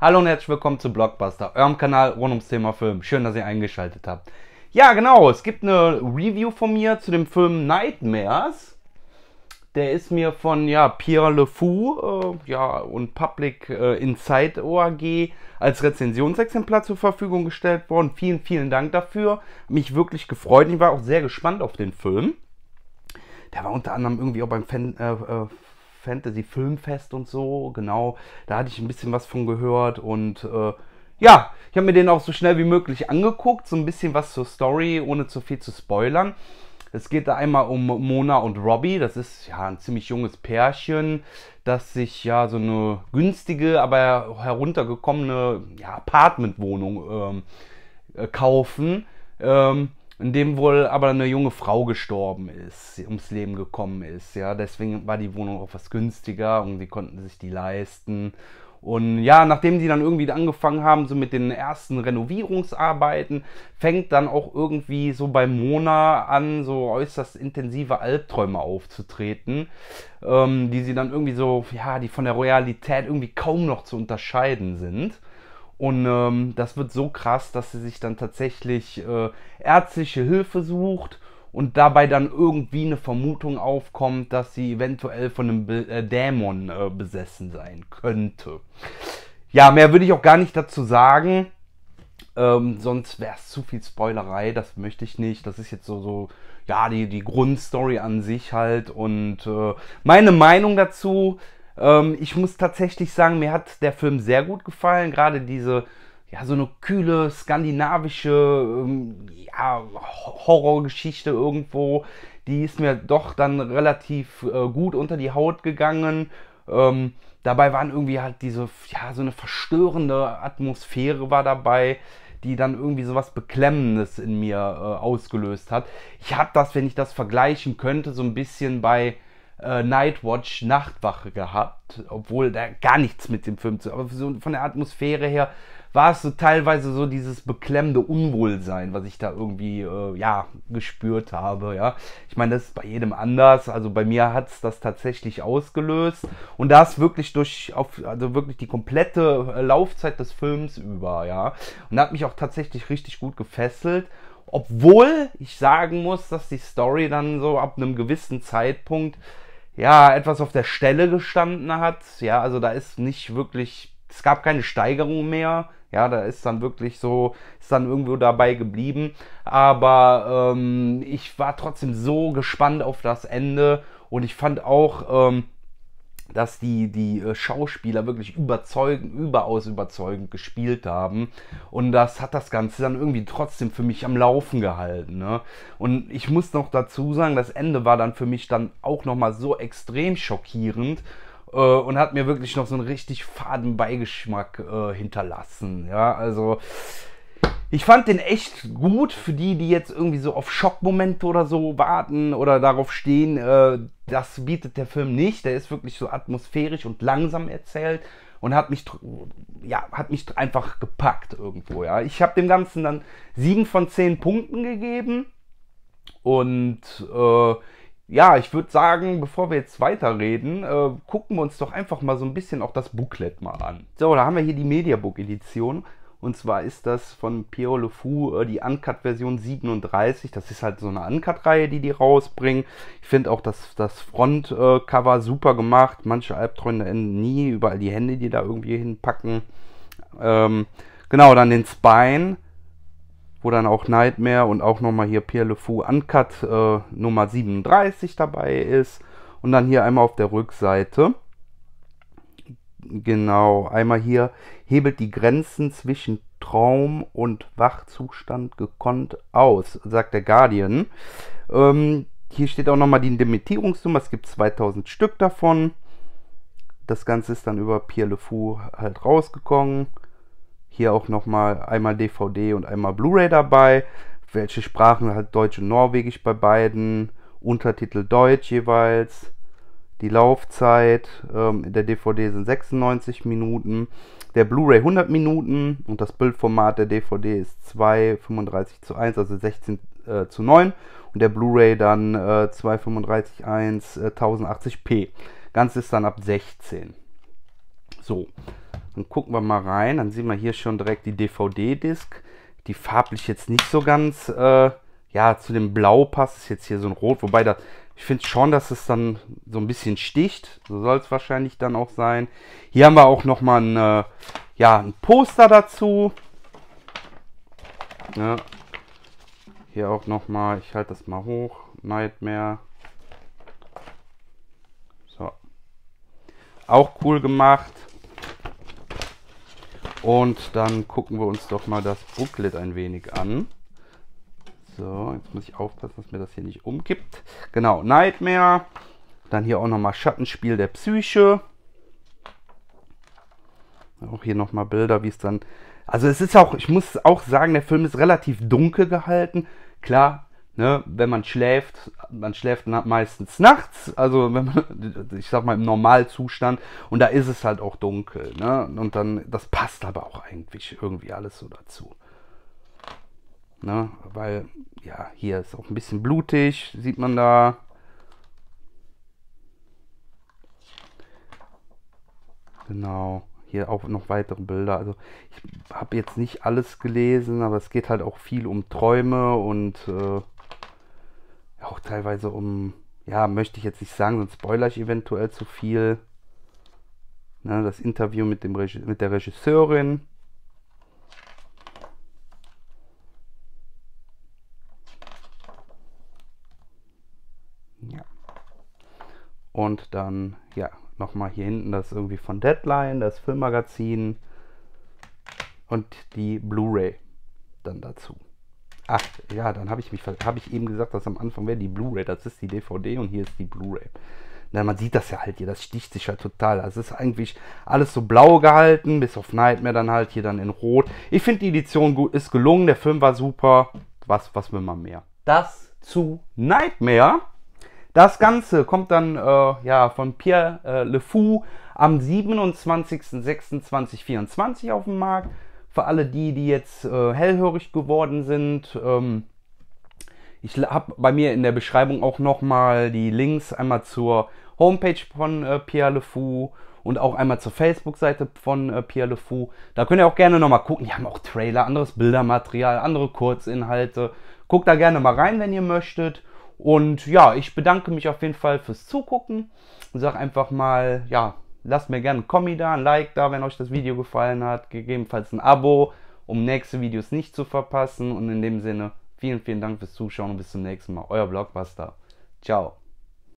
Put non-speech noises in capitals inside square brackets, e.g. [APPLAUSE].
Hallo und herzlich willkommen zu Blockbuster, eurem Kanal rund ums Thema Film. Schön, dass ihr eingeschaltet habt. Ja, genau, es gibt eine Review von mir zu dem Film Nightmares. Der ist mir von ja, Pierre Le Fou äh, ja, und Public äh, Insight OAG als Rezensionsexemplar zur Verfügung gestellt worden. Vielen, vielen Dank dafür. Mich wirklich gefreut. Ich war auch sehr gespannt auf den Film. Der war unter anderem irgendwie auch beim Fan, äh, äh Fantasy Filmfest und so, genau. Da hatte ich ein bisschen was von gehört und äh, ja, ich habe mir den auch so schnell wie möglich angeguckt, so ein bisschen was zur Story, ohne zu viel zu spoilern. Es geht da einmal um Mona und Robbie. Das ist ja ein ziemlich junges Pärchen, das sich ja so eine günstige, aber heruntergekommene ja, Apartmentwohnung ähm, äh, kaufen. Ähm, in dem wohl aber eine junge Frau gestorben ist, ums Leben gekommen ist. Ja, deswegen war die Wohnung auch was günstiger und sie konnten sich die leisten. Und ja, nachdem sie dann irgendwie angefangen haben, so mit den ersten Renovierungsarbeiten, fängt dann auch irgendwie so bei Mona an, so äußerst intensive Albträume aufzutreten, ähm, die sie dann irgendwie so, ja, die von der Realität irgendwie kaum noch zu unterscheiden sind. Und ähm, das wird so krass, dass sie sich dann tatsächlich äh, ärztliche Hilfe sucht und dabei dann irgendwie eine Vermutung aufkommt, dass sie eventuell von einem Be äh, Dämon äh, besessen sein könnte. Ja, mehr würde ich auch gar nicht dazu sagen. Ähm, sonst wäre es zu viel Spoilerei, das möchte ich nicht. Das ist jetzt so, so ja, die, die Grundstory an sich halt. Und äh, meine Meinung dazu ähm, ich muss tatsächlich sagen, mir hat der Film sehr gut gefallen. Gerade diese, ja, so eine kühle skandinavische ähm, ja, Horrorgeschichte irgendwo. Die ist mir doch dann relativ äh, gut unter die Haut gegangen. Ähm, dabei waren irgendwie halt diese, ja, so eine verstörende Atmosphäre war dabei die dann irgendwie so was Beklemmendes in mir äh, ausgelöst hat. Ich habe das, wenn ich das vergleichen könnte, so ein bisschen bei äh, Nightwatch Nachtwache gehabt, obwohl da gar nichts mit dem Film zu, aber so von der Atmosphäre her war es so teilweise so dieses beklemmende Unwohlsein, was ich da irgendwie äh, ja gespürt habe. Ja, ich meine, das ist bei jedem anders. Also bei mir hat es das tatsächlich ausgelöst und das wirklich durch auf also wirklich die komplette äh, Laufzeit des Films über. Ja, und hat mich auch tatsächlich richtig gut gefesselt. Obwohl ich sagen muss, dass die Story dann so ab einem gewissen Zeitpunkt ja, etwas auf der Stelle gestanden hat. Ja, also da ist nicht wirklich, es gab keine Steigerung mehr. Ja, da ist dann wirklich so, ist dann irgendwo dabei geblieben. Aber ähm, ich war trotzdem so gespannt auf das Ende und ich fand auch, ähm, dass die, die äh, Schauspieler wirklich überzeugend, überaus überzeugend gespielt haben. Und das hat das Ganze dann irgendwie trotzdem für mich am Laufen gehalten. Ne? Und ich muss noch dazu sagen, das Ende war dann für mich dann auch nochmal so extrem schockierend äh, und hat mir wirklich noch so einen richtig faden Beigeschmack äh, hinterlassen. Ja, also ich fand den echt gut für die, die jetzt irgendwie so auf Schockmomente oder so warten oder darauf stehen. Äh, das bietet der Film nicht. Der ist wirklich so atmosphärisch und langsam erzählt und hat mich, ja, hat mich einfach gepackt irgendwo. Ja, ich habe dem Ganzen dann sieben von zehn Punkten gegeben und äh, ja, ich würde sagen, bevor wir jetzt weiterreden, äh, gucken wir uns doch einfach mal so ein bisschen auch das Booklet mal an. So, da haben wir hier die Mediabook-Edition. Und zwar ist das von Pierre Le Fou äh, die Uncut-Version 37. Das ist halt so eine Uncut-Reihe, die die rausbringen. Ich finde auch das, das Front-Cover super gemacht. Manche Albträume enden nie. Überall die Hände, die da irgendwie hinpacken. Ähm, genau, dann den Spine, wo dann auch Nightmare und auch nochmal hier Pierre Le Fou Uncut äh, Nummer 37 dabei ist. Und dann hier einmal auf der Rückseite Genau, einmal hier hebelt die Grenzen zwischen Traum und Wachzustand gekonnt aus, sagt der Guardian. Ähm, hier steht auch nochmal die Demittierungsnummer, es gibt 2000 Stück davon. Das Ganze ist dann über Pierre Le Fou halt rausgekommen. Hier auch nochmal einmal DVD und einmal Blu-ray dabei. Welche Sprachen halt Deutsch und Norwegisch bei beiden. Untertitel Deutsch jeweils. Die Laufzeit ähm, der DVD sind 96 Minuten, der Blu-ray 100 Minuten und das Bildformat der DVD ist 2,35 zu 1, also 16 äh, zu 9 und der Blu-ray dann äh, 2,35 1 äh, 1080p. Ganz ist dann ab 16. So, Dann gucken wir mal rein. Dann sehen wir hier schon direkt die DVD-Disc. Die farblich jetzt nicht so ganz, äh, ja, zu dem Blau passt. Ist jetzt hier so ein Rot. Wobei das, ich finde schon, dass es dann so ein bisschen sticht. So soll es wahrscheinlich dann auch sein. Hier haben wir auch nochmal ein, äh, ja, ein Poster dazu. Ja. Hier auch nochmal, ich halte das mal hoch. Nightmare. So. Auch cool gemacht. Und dann gucken wir uns doch mal das Booklet ein wenig an. So, jetzt muss ich aufpassen, dass mir das hier nicht umkippt. Genau, Nightmare. Dann hier auch nochmal Schattenspiel der Psyche. Auch hier nochmal Bilder, wie es dann... Also es ist auch, ich muss auch sagen, der Film ist relativ dunkel gehalten. Klar, Ne, wenn man schläft, man schläft meistens nachts, also wenn man, [LAUGHS] ich sag mal im Normalzustand und da ist es halt auch dunkel, ne? Und dann, das passt aber auch eigentlich irgendwie alles so dazu. Ne? Weil, ja, hier ist auch ein bisschen blutig, sieht man da. Genau, hier auch noch weitere Bilder. Also ich habe jetzt nicht alles gelesen, aber es geht halt auch viel um Träume und äh, auch teilweise um, ja, möchte ich jetzt nicht sagen, sonst spoiler ich eventuell zu viel. Ne, das Interview mit, dem Reg mit der Regisseurin. Ja. Und dann, ja, nochmal hier hinten das irgendwie von Deadline, das Filmmagazin und die Blu-ray dann dazu. Ach, ja, dann habe ich mich habe ich eben gesagt, dass am Anfang wäre die Blu-ray, das ist die DVD und hier ist die Blu-ray. Na, man sieht das ja halt hier, das sticht sich halt total. Also ist eigentlich alles so blau gehalten, bis auf Nightmare dann halt hier dann in rot. Ich finde die Edition gut, ist gelungen, der Film war super. Was, was will man mehr? Das zu Nightmare. Das Ganze kommt dann äh, ja, von Pierre äh, Le Fou am 27.06.2024 auf den Markt für alle die, die jetzt äh, hellhörig geworden sind. Ähm, ich habe bei mir in der Beschreibung auch nochmal die Links einmal zur Homepage von äh, Pierre Le Fou und auch einmal zur Facebook-Seite von äh, Pierre Le Fou. Da könnt ihr auch gerne nochmal gucken. Die haben auch Trailer, anderes Bildermaterial, andere Kurzinhalte. Guckt da gerne mal rein, wenn ihr möchtet. Und ja, ich bedanke mich auf jeden Fall fürs Zugucken und sage einfach mal, ja, Lasst mir gerne einen Kommi da, ein Like da, wenn euch das Video gefallen hat. Gegebenenfalls ein Abo, um nächste Videos nicht zu verpassen. Und in dem Sinne, vielen, vielen Dank fürs Zuschauen und bis zum nächsten Mal. Euer Blockbuster. Ciao.